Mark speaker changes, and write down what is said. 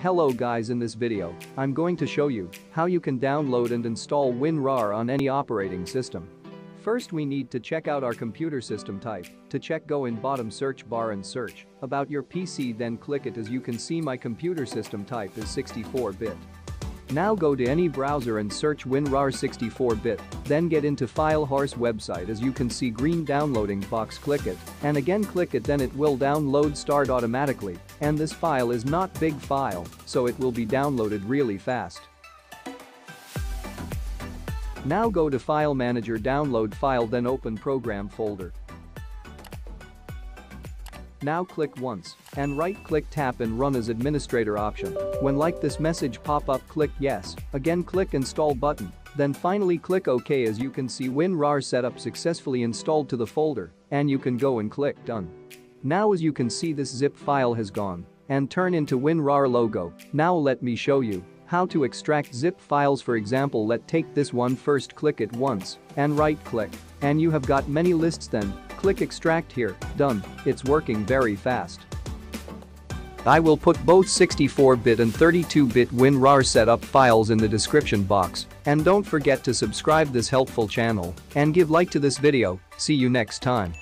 Speaker 1: Hello guys in this video, I'm going to show you how you can download and install WinRAR on any operating system. First we need to check out our computer system type. To check go in bottom search bar and search about your PC then click it as you can see my computer system type is 64-bit. Now go to any browser and search WinRAR 64-bit, then get into FileHorse website as you can see green downloading box click it, and again click it then it will download start automatically, and this file is not big file, so it will be downloaded really fast. Now go to File Manager download file then open program folder. Now click once and right-click tap and run as administrator option. When like this message pop up click yes, again click install button, then finally click OK as you can see WinRAR setup successfully installed to the folder and you can go and click done. Now as you can see this zip file has gone and turn into WinRAR logo. Now let me show you how to extract zip files for example let take this one first click it once and right click and you have got many lists then click extract here. Done. It's working very fast. I will put both 64-bit and 32-bit WinRAR setup files in the description box. And don't forget to subscribe this helpful channel. And give like to this video. See you next time